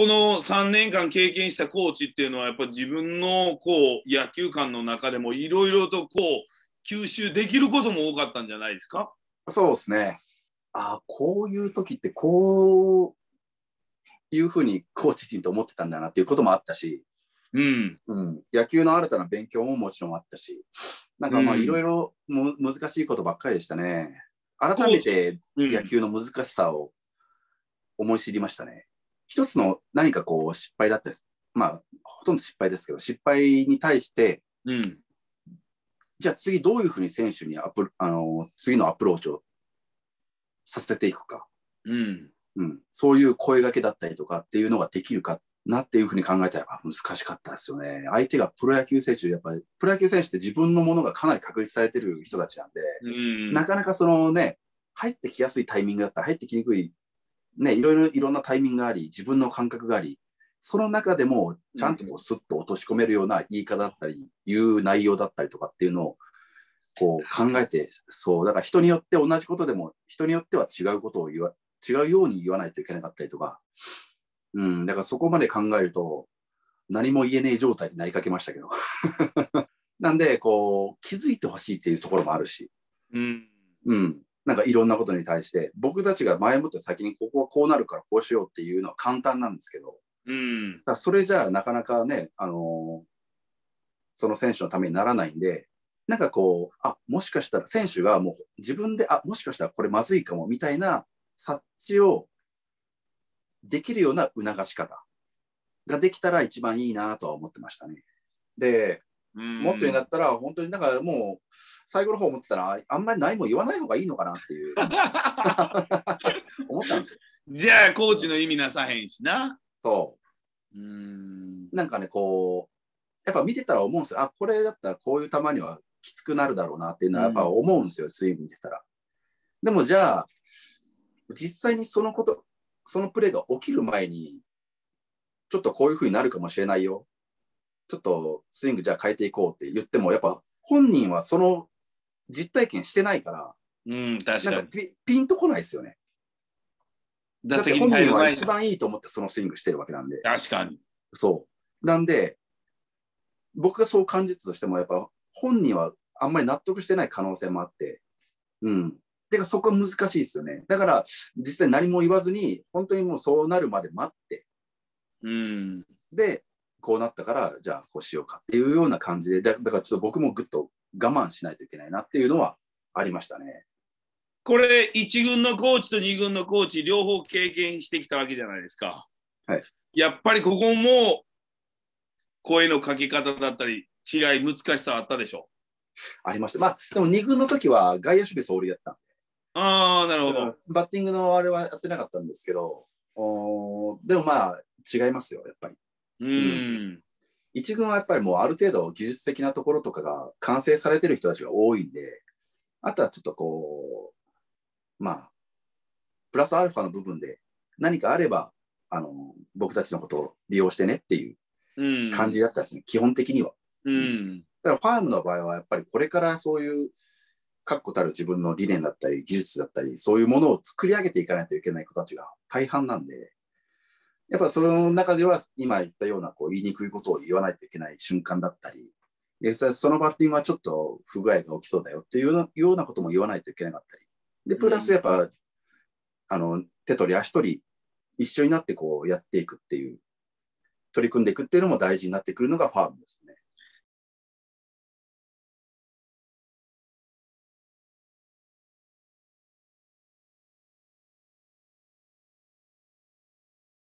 この3年間経験したコーチっていうのはやっぱ自分のこう野球観の中でもいろいろとこう吸収できることも多かったんじゃないですか？そうですね。あこういう時ってこういうふうにコーチ陣と思ってたんだなっていうこともあったし、うん。うん、野球の新たな勉強ももちろんあったし、なんかまあうんいろいろむ難しいことばっかりでしたね。改めてうん野球の難しさを思い知りましたね。一つの何かこう失敗だったです。まあ、ほとんど失敗ですけど、失敗に対して、うん。じゃあ次どういうふうに選手にアプあの次のアプローチをさせていくか、うん。うん、そういう声掛けだったりとかっていうのができるかなっていうふうに考えたらあ難しかったですよね。相手がプロ野球選手、やっぱりプロ野球選手って自分のものがかなり確立されてる人たちなんで、うん。なかなかそのね、入ってきやすいタイミングだったら入ってきにくい、ね、いろいろいろんなタイミングがあり、自分の感覚があり、その中でもちゃんとこうスッと落とし込めるような言い方だったり、言う内容だったりとかっていうのをこう考えて、そう、だから人によって同じことでも、人によっては違うことを言わ、違うように言わないといけなかったりとか、うん、だからそこまで考えると、何も言えねえ状態になりかけましたけど。なんで、こう、気づいてほしいっていうところもあるし、うん。うん。なんかいろんなことに対して、僕たちが前もって先にここはこうなるからこうしようっていうのは簡単なんですけど、うん。だそれじゃあなかなかね、あのーその選手のためにならないんで、なんかこう、あ、もしかしたら選手がもう自分で、あ、もしかしたらこれまずいかもみたいな察知をできるような促し方ができたら一番いいなとは思ってましたね。で、もっとになったら、本当になんかもう、最後の方思ってたら、あんまり何も言わない方がいいのかなっていう、思ったんですよ。じゃあ、コーチの意味なさへんしな。そう。うん。なんかね、こう、やっぱ見てたら思うんですよ。あ、これだったらこういう球にはきつくなるだろうなっていうのはやっぱ思うんですよ、スイング見てたら。でもじゃあ、実際にそのこと、そのプレーが起きる前に、ちょっとこういう風になるかもしれないよ。ちょっとスイングじゃあ変えていこうって言っても、やっぱ本人はその実体験してないから、うん、確かになんか。ピピンとこないですよね。だ打って本人は一。番いいと思ってそのスイングしてるわけなんで。確かに。そう。なんで、僕がそう感じたとしても、やっぱ本人はあんまり納得してない可能性もあって、うん。てかそこは難しいですよね。だから、実際何も言わずに、本当にもうそうなるまで待って、うん。で、こうなったから、じゃあこうしようかっていうような感じで、だだからちょっと僕もぐっと我慢しないといけないなっていうのはありましたね。これ、1軍のコーチと2軍のコーチ、両方経験してきたわけじゃないですか。はい。やっぱりここも、声のかけ方だったり、違い、難しさあったでしょ。ありました。まあ、でも2軍の時は外野守備走塁やってたんああ、なるほで、ど。バッティングのあれはやってなかったんですけど、おーでもまあ、違いますよ、やっぱり。うん。一軍はやっぱりもうある程度技術的なところとかが完成されてる人たちが多いんで、あとはちょっとこう、まあ、プラスアルファの部分で何かあれば、あの、僕たちのことを利用してねっていううん。感じだったですね、基本的には。うん。だからファームの場合はやっぱりこれからそういう確固たる自分の理念だったり技術だったりそういうものを作り上げていかないといけない子たちが大半なんでやっぱその中では今言ったようなこう言いにくいことを言わないといけない瞬間だったりでそそのバッティングはちょっと不具合が起きそうだよっていうようなようなことも言わないといけなかったりでプラスやっぱ、あの手取り足取り一緒になってこうやっていくっていう取り組んでいくっていうのも大事になってくるのがファームですね。